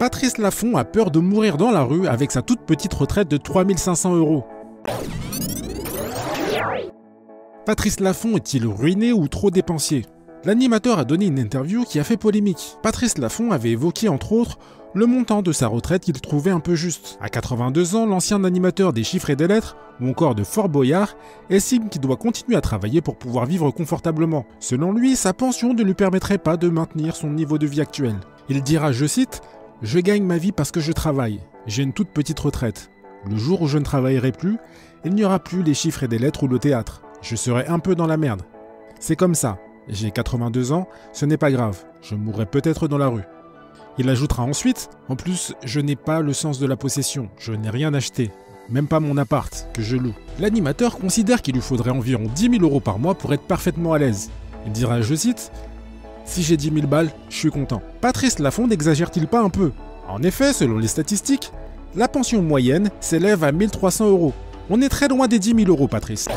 Patrice Laffont a peur de mourir dans la rue avec sa toute petite retraite de 3500 euros. Patrice Laffont est-il ruiné ou trop dépensier? L'animateur a donné une interview qui a fait polémique. Patrice Laffont avait évoqué entre autres le montant de sa retraite qu'il trouvait un peu juste. À 82 ans, l'ancien animateur des chiffres et des lettres, ou encore de Fort Boyard, estime qu'il doit continuer à travailler pour pouvoir vivre confortablement. Selon lui, sa pension ne lui permettrait pas de maintenir son niveau de vie actuel. Il dira, je cite, Je gagne ma vie parce que je travaille. J'ai une toute petite retraite. Le jour où je ne travaillerai plus, il n'y aura plus les chiffres et des lettres ou le théâtre. Je serai un peu dans la merde. C'est comme ça. J'ai 82 ans, ce n'est pas grave. Je mourrai peut-être dans la rue. Il ajoutera ensuite En plus, je n'ai pas le sens de la possession. Je n'ai rien acheté. Même pas mon appart, que je loue. L'animateur considère qu'il lui faudrait environ 10 000 euros par mois pour être parfaitement à l'aise. Il dira, je cite, Si j'ai 10 000 balles, je suis content. Patrice Laffont n'exagère-t-il pas un peu? En effet, selon les statistiques, la pension moyenne s'élève à 1300 euros. On est très loin des 10 000 euros, Patrice.